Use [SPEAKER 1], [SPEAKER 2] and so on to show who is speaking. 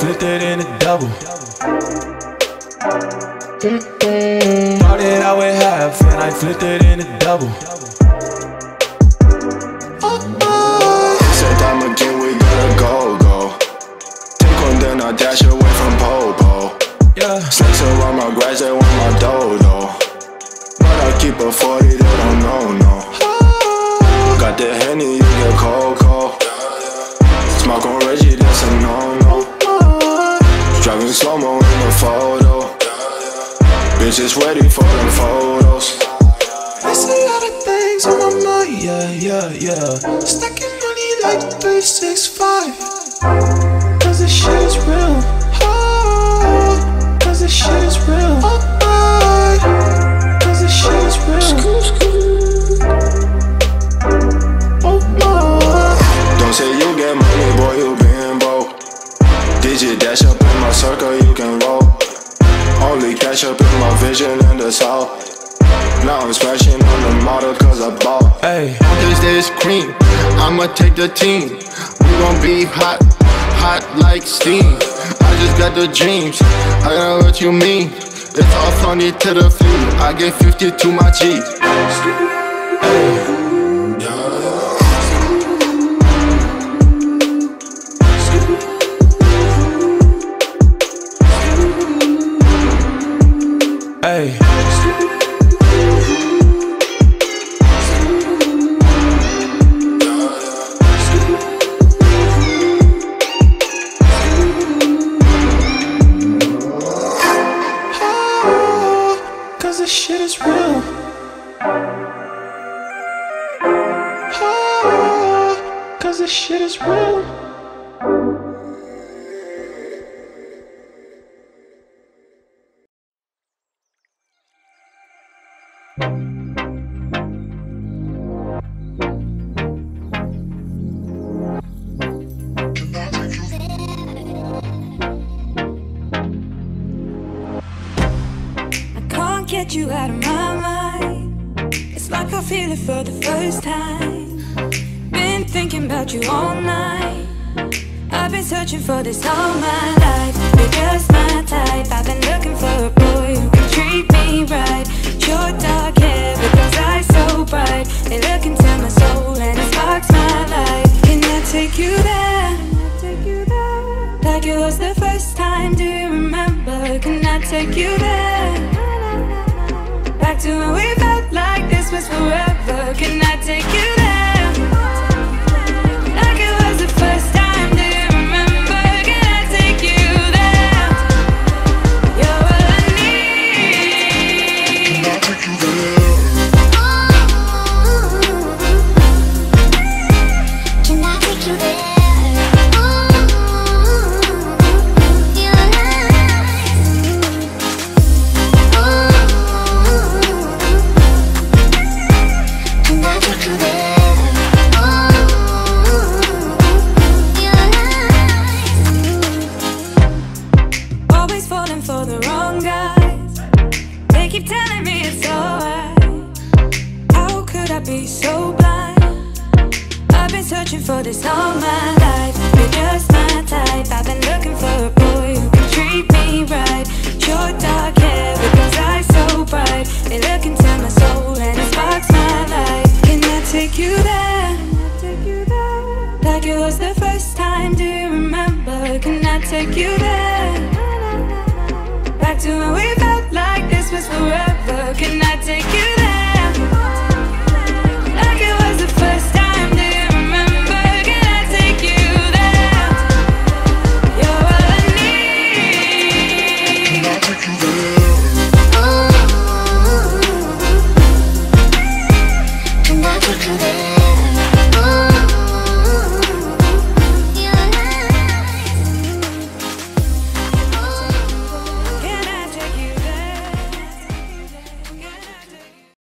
[SPEAKER 1] flipped it in a double. Started out with half and I flipped it in a double.
[SPEAKER 2] Said time again, we gotta go, go. Take one, then I dash away from Popo.
[SPEAKER 1] Yeah.
[SPEAKER 2] Snakes around my grass, they want my dodo. But I keep a 40, they don't know, Driving slow-mo in the photo. Bitches ready for them photos.
[SPEAKER 1] It's a lot of things on my mind, yeah, yeah, yeah. Stacking money like 365. Cause this shit is real. Oh, cause this shit is real. Oh,
[SPEAKER 2] Dash up in my circle, you can roll. Only cash up in my vision and the soul. Now I'm smashing on the model cause I bought.
[SPEAKER 1] Hey,
[SPEAKER 3] this cream, I'ma take the team. We gon' be hot, hot like steam. I just got the dreams, I know what you mean. It's all funny to the few. I get 50 to my G.
[SPEAKER 1] this shit is real. Cause this shit is real.
[SPEAKER 4] Get you out of my mind. It's like I feel it for the first time. Been thinking about you all night. I've been searching for this all my life. You're just my type. I've been looking for a boy who can treat me right. Your dark hair those eyes so bright. They look into my soul and it sparks my life. Can I take you there? Like it was the first time, do you remember? Can I take you there? Back to when we felt like this was forever. Can I take you there? Look into my soul and Can I take you there? Like it was the first time, do you remember? Can I take you there? Back to when we felt like this was forever. Can I take you there?